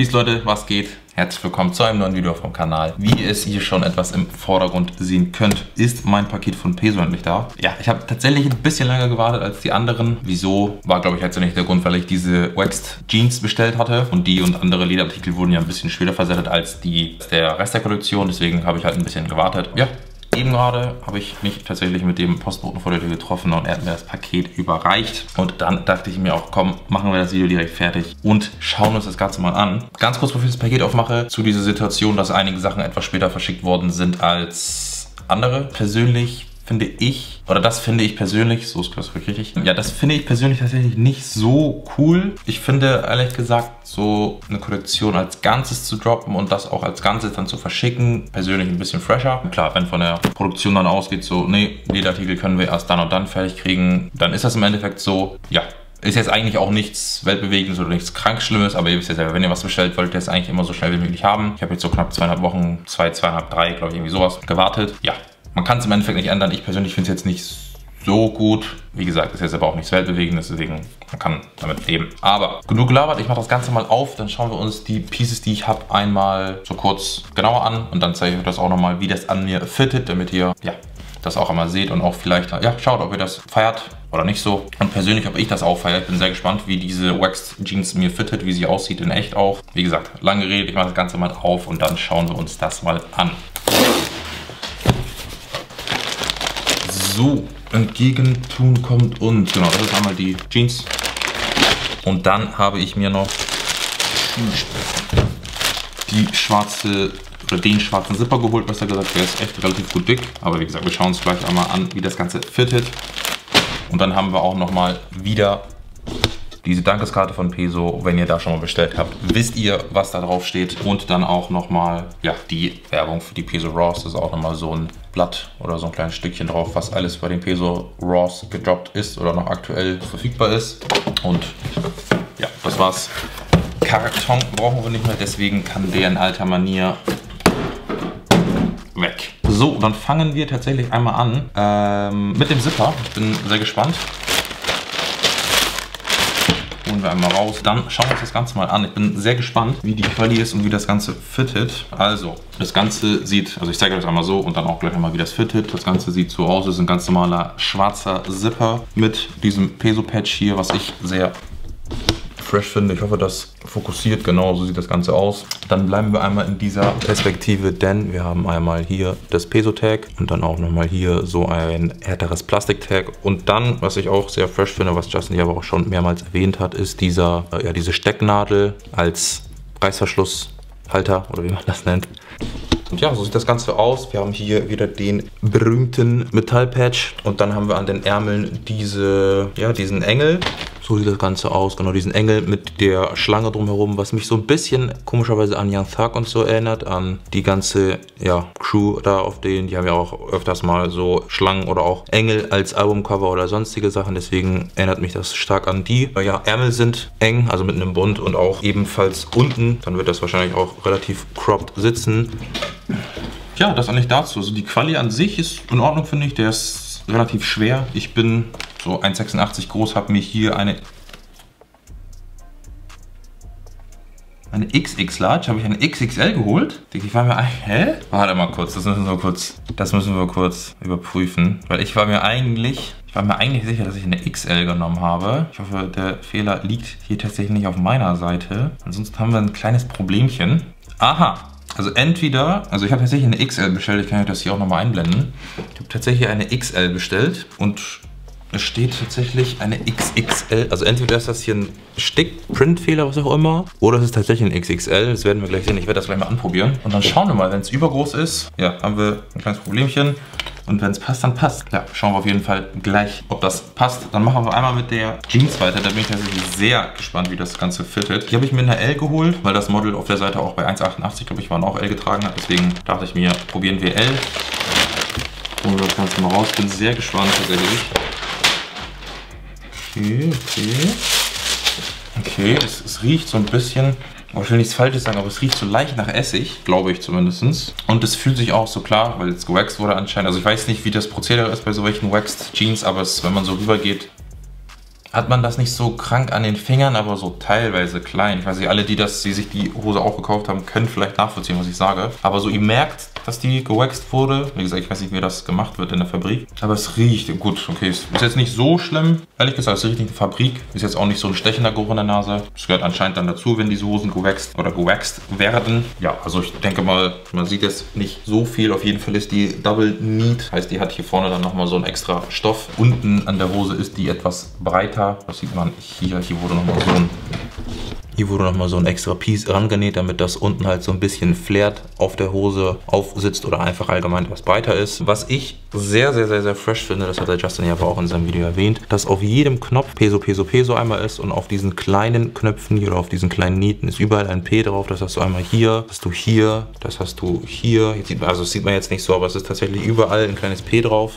Peace Leute, was geht? Herzlich willkommen zu einem neuen Video vom Kanal. Wie ihr es hier schon etwas im Vordergrund sehen könnt, ist mein Paket von Peso endlich da. Ja, ich habe tatsächlich ein bisschen länger gewartet als die anderen. Wieso? War glaube ich jetzt nicht der Grund, weil ich diese Waxed Jeans bestellt hatte. Und die und andere Lederartikel wurden ja ein bisschen später versendet als die der Rest der Kollektion. Deswegen habe ich halt ein bisschen gewartet. Ja, Eben gerade habe ich mich tatsächlich mit dem Postboten vor der Tür getroffen und er hat mir das Paket überreicht. Und dann dachte ich mir auch, komm, machen wir das Video direkt fertig und schauen uns das Ganze mal an. Ganz kurz, bevor ich das Paket aufmache, zu dieser Situation, dass einige Sachen etwas später verschickt worden sind als andere. Persönlich finde ich, oder das finde ich persönlich, so ist das richtig, ja, das finde ich persönlich tatsächlich nicht so cool. Ich finde, ehrlich gesagt, so eine Kollektion als Ganzes zu droppen und das auch als Ganzes dann zu verschicken, persönlich ein bisschen fresher. Klar, wenn von der Produktion dann ausgeht, so, nee, Lederartikel können wir erst dann und dann fertig kriegen, dann ist das im Endeffekt so, ja, ist jetzt eigentlich auch nichts Weltbewegendes oder nichts krank Schlimmes, aber ihr wisst ja selber, wenn ihr was bestellt, wollt ihr es eigentlich immer so schnell wie möglich haben. Ich habe jetzt so knapp zweieinhalb Wochen, zwei, zweieinhalb, drei, glaube ich, irgendwie sowas gewartet. Ja, man kann es im Endeffekt nicht ändern. Ich persönlich finde es jetzt nicht so gut. Wie gesagt, ist jetzt aber auch nichts Weltbewegendes, deswegen man kann damit leben. Aber genug gelabert, ich mache das Ganze mal auf, dann schauen wir uns die Pieces, die ich habe, einmal so kurz genauer an und dann zeige ich euch das auch nochmal, wie das an mir fittet, damit ihr ja, das auch einmal seht und auch vielleicht ja, schaut, ob ihr das feiert oder nicht so. Und persönlich, ob ich das auch feiere, bin sehr gespannt, wie diese Waxed Jeans mir fittet, wie sie aussieht in echt auch. Wie gesagt, lange Rede, ich mache das Ganze mal auf und dann schauen wir uns das mal an. So, entgegentun kommt uns. Genau, das ist einmal die Jeans. Und dann habe ich mir noch die schwarze oder den schwarzen Zipper geholt, besser gesagt. Der ist echt relativ gut dick. Aber wie gesagt, wir schauen uns gleich einmal an, wie das Ganze fittet. Und dann haben wir auch nochmal wieder diese Dankeskarte von Peso, wenn ihr da schon mal bestellt habt, wisst ihr, was da drauf steht. Und dann auch nochmal, ja, die Werbung für die Peso Raws. Das ist auch nochmal so ein Blatt oder so ein kleines Stückchen drauf, was alles bei den Peso Raws gedroppt ist oder noch aktuell verfügbar ist. Und ja, das war's. Karton brauchen wir nicht mehr, deswegen kann der in alter Manier weg. So, dann fangen wir tatsächlich einmal an ähm, mit dem Zipper. Ich bin sehr gespannt holen wir einmal raus. Dann schauen wir uns das Ganze mal an. Ich bin sehr gespannt, wie die Quali ist und wie das Ganze fittet. Also, das Ganze sieht, also ich zeige euch das einmal so und dann auch gleich einmal, wie das fittet. Das Ganze sieht so aus. Es ist ein ganz normaler schwarzer Zipper mit diesem Peso-Patch hier, was ich sehr fresh finde. Ich hoffe, das fokussiert genau, so sieht das Ganze aus. Dann bleiben wir einmal in dieser Perspektive, denn wir haben einmal hier das Peso-Tag und dann auch nochmal hier so ein härteres Plastik-Tag. Und dann, was ich auch sehr fresh finde, was Justin hier aber auch schon mehrmals erwähnt hat, ist dieser, äh, ja, diese Stecknadel als Reißverschlusshalter oder wie man das nennt. Und ja, so sieht das Ganze aus. Wir haben hier wieder den berühmten Metallpatch und dann haben wir an den Ärmeln diese, ja, diesen Engel so sieht das Ganze aus. Genau, diesen Engel mit der Schlange drumherum, was mich so ein bisschen komischerweise an Young Thug und so erinnert. An die ganze ja, Crew da auf denen. Die haben ja auch öfters mal so Schlangen oder auch Engel als Albumcover oder sonstige Sachen. Deswegen erinnert mich das stark an die. Ja, Ärmel sind eng, also mit einem Bund und auch ebenfalls unten. Dann wird das wahrscheinlich auch relativ cropped sitzen. Ja, das eigentlich dazu. Also die Quali an sich ist in Ordnung, finde ich. Der ist relativ schwer. Ich bin so 1,86 groß, habe mir hier eine eine XX Large, habe ich eine XXL geholt. Ich war mir eigentlich, hä? Warte mal kurz, das müssen wir kurz, das müssen wir kurz überprüfen. Weil ich war mir eigentlich, ich war mir eigentlich sicher, dass ich eine XL genommen habe. Ich hoffe, der Fehler liegt hier tatsächlich nicht auf meiner Seite. Ansonsten haben wir ein kleines Problemchen. Aha, also entweder, also ich habe tatsächlich eine XL bestellt, ich kann euch das hier auch nochmal einblenden. Ich habe tatsächlich eine XL bestellt und es steht tatsächlich eine XXL. Also entweder ist das hier ein Stick-Print-Fehler, was auch immer, oder es ist tatsächlich ein XXL. Das werden wir gleich sehen. Ich werde das gleich mal anprobieren. Und dann schauen wir mal, wenn es übergroß ist, ja, haben wir ein kleines Problemchen. Und wenn es passt, dann passt. Ja, schauen wir auf jeden Fall gleich, ob das passt. Dann machen wir einmal mit der Jeans weiter. Da bin ich tatsächlich sehr gespannt, wie das Ganze fittet. Die habe ich mir in der L geholt, weil das Model auf der Seite auch bei 1,88, glaube ich, waren auch L getragen hat. Deswegen dachte ich mir, probieren wir L. Holen wir das Ganze mal raus. Bin sehr gespannt tatsächlich. Okay, okay. Okay, es, es riecht so ein bisschen, ich will nichts Falsches sagen, aber es riecht so leicht nach Essig, glaube ich zumindest. Und es fühlt sich auch so klar, weil es gewaxt wurde anscheinend. Also ich weiß nicht, wie das Prozedere ist bei so welchen Waxed Jeans, aber es, wenn man so rüber geht, hat man das nicht so krank an den Fingern, aber so teilweise klein. Ich weiß nicht, alle, die das, die sich die Hose auch gekauft haben, können vielleicht nachvollziehen, was ich sage. Aber so, ihr merkt, dass die gewaxt wurde. Wie gesagt, ich weiß nicht, wie das gemacht wird in der Fabrik. Aber es riecht gut. Okay, ist jetzt nicht so schlimm. Ehrlich gesagt, es riecht nicht in der Fabrik. Ist jetzt auch nicht so ein stechender Geruch in der Nase. Das gehört anscheinend dann dazu, wenn diese Hosen gewaxt oder gewaxt werden. Ja, also ich denke mal, man sieht jetzt nicht so viel. Auf jeden Fall ist die Double Neat. Heißt, die hat hier vorne dann nochmal so einen extra Stoff. Unten an der Hose ist die etwas breiter. Das sieht man hier. Hier wurde nochmal so ein hier wurde nochmal so ein extra Piece rangenäht, damit das unten halt so ein bisschen flärt auf der Hose aufsitzt oder einfach allgemein etwas breiter ist. Was ich sehr, sehr, sehr, sehr fresh finde, das hat der Justin ja aber auch in seinem Video erwähnt, dass auf jedem Knopf Peso, Peso, Peso einmal ist und auf diesen kleinen Knöpfen hier oder auf diesen kleinen Nieten ist überall ein P drauf. Das hast du einmal hier, das hast du hier, das hast du hier. Sieht also das sieht man jetzt nicht so, aber es ist tatsächlich überall ein kleines P drauf.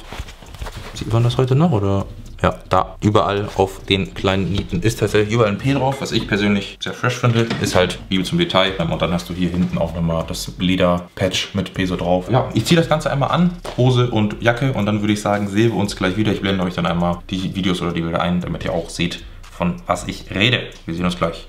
Sieht man das heute noch oder ja, da überall auf den kleinen Nieten ist tatsächlich überall ein P drauf, was ich persönlich sehr fresh finde. Ist halt Liebe zum Detail. Und dann hast du hier hinten auch nochmal das Leder-Patch mit Peso drauf. Ja, ich ziehe das Ganze einmal an, Hose und Jacke und dann würde ich sagen, sehen wir uns gleich wieder. Ich blende euch dann einmal die Videos oder die Bilder ein, damit ihr auch seht, von was ich rede. Wir sehen uns gleich.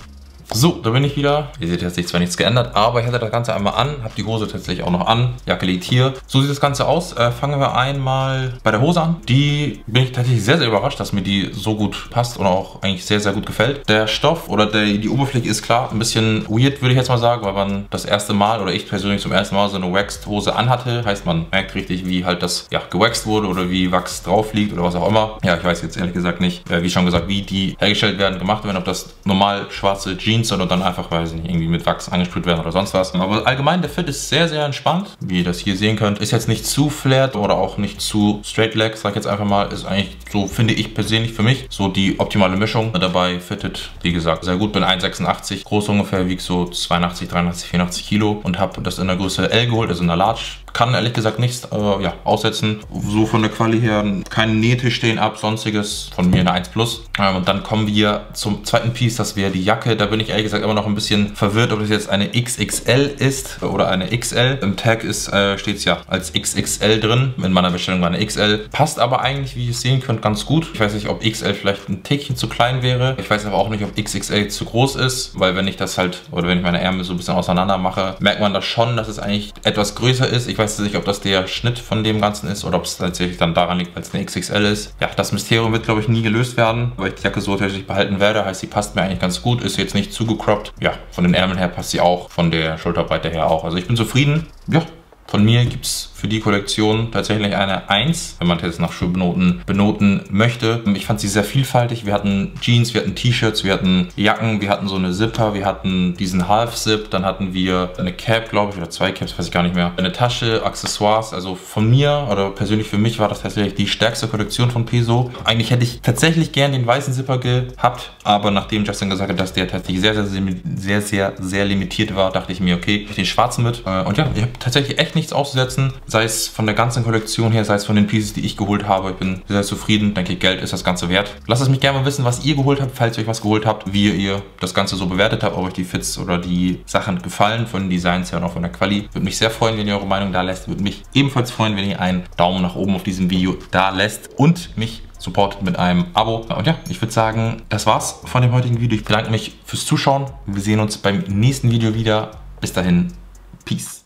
So, da bin ich wieder. Ihr seht, jetzt sich zwar nichts geändert, aber ich hatte das Ganze einmal an, habe die Hose tatsächlich auch noch an. Jacke liegt hier. So sieht das Ganze aus. Äh, fangen wir einmal bei der Hose an. Die bin ich tatsächlich sehr, sehr überrascht, dass mir die so gut passt und auch eigentlich sehr, sehr gut gefällt. Der Stoff oder der, die Oberfläche ist klar ein bisschen weird, würde ich jetzt mal sagen, weil man das erste Mal oder ich persönlich zum ersten Mal so eine Waxed Hose anhatte. Heißt, man merkt richtig, wie halt das ja, gewaxt wurde oder wie Wachs drauf liegt oder was auch immer. Ja, ich weiß jetzt ehrlich gesagt nicht, äh, wie schon gesagt, wie die hergestellt werden, gemacht werden, ob das normal schwarze Jeans Jeans und dann einfach, weiß ich nicht, irgendwie mit Wachs angesprüht werden oder sonst was. Aber allgemein, der Fit ist sehr, sehr entspannt. Wie ihr das hier sehen könnt, ist jetzt nicht zu flared oder auch nicht zu straight leg, sag ich jetzt einfach mal. Ist eigentlich so, finde ich persönlich für mich, so die optimale Mischung. Dabei fittet, wie gesagt, sehr gut. Bin 1,86 groß ungefähr, wiegt so 82, 83, 84 Kilo und habe das in der Größe L geholt, also in der Large kann ehrlich gesagt nichts äh, ja, aussetzen. So von der Quali her, keine Nähte stehen ab, sonstiges. Von mir eine 1 Plus. Ähm, und dann kommen wir zum zweiten Piece, das wäre die Jacke. Da bin ich ehrlich gesagt immer noch ein bisschen verwirrt, ob das jetzt eine XXL ist oder eine XL. Im Tag ist, äh, steht es ja als XXL drin. In meiner Bestellung war eine XL. Passt aber eigentlich, wie ihr sehen könnt, ganz gut. Ich weiß nicht, ob XL vielleicht ein Tickchen zu klein wäre. Ich weiß aber auch nicht, ob XXL zu groß ist, weil wenn ich das halt, oder wenn ich meine Ärmel so ein bisschen auseinander mache, merkt man das schon, dass es eigentlich etwas größer ist. Ich weiß weiß nicht, ob das der Schnitt von dem Ganzen ist oder ob es tatsächlich dann daran liegt, weil es eine XXL ist. Ja, das Mysterium wird, glaube ich, nie gelöst werden, weil ich die Jacke so tatsächlich behalten werde. Heißt, sie passt mir eigentlich ganz gut, ist jetzt nicht zugecroppt. Ja, von den Ärmeln her passt sie auch, von der Schulterbreite her auch. Also ich bin zufrieden. Ja, von mir gibt es für die Kollektion tatsächlich eine 1, wenn man jetzt nach Schulbenoten benoten möchte. Ich fand sie sehr vielfältig. Wir hatten Jeans, wir hatten T-Shirts, wir hatten Jacken, wir hatten so eine Zipper, wir hatten diesen Half-Zip, dann hatten wir eine Cap, glaube ich, oder zwei Caps, weiß ich gar nicht mehr. Eine Tasche, Accessoires. Also von mir oder persönlich für mich war das tatsächlich die stärkste Kollektion von Peso. Eigentlich hätte ich tatsächlich gern den weißen Zipper gehabt, aber nachdem Justin gesagt hat, dass der tatsächlich sehr, sehr, sehr, sehr, sehr limitiert war, dachte ich mir, okay, ich den schwarzen mit. Äh, und ja, ich habe tatsächlich echt nichts auszusetzen sei es von der ganzen Kollektion her, sei es von den Pieces, die ich geholt habe. Ich bin sehr zufrieden, denke, Geld ist das Ganze wert. Lasst es mich gerne mal wissen, was ihr geholt habt, falls ihr euch was geholt habt, wie ihr das Ganze so bewertet habt, ob euch die Fits oder die Sachen gefallen, von den Designs her und auch von der Quali. Würde mich sehr freuen, wenn ihr eure Meinung da lässt. Würde mich ebenfalls freuen, wenn ihr einen Daumen nach oben auf diesem Video da lässt und mich supportet mit einem Abo. Und ja, ich würde sagen, das war's von dem heutigen Video. Ich bedanke mich fürs Zuschauen. Wir sehen uns beim nächsten Video wieder. Bis dahin, Peace.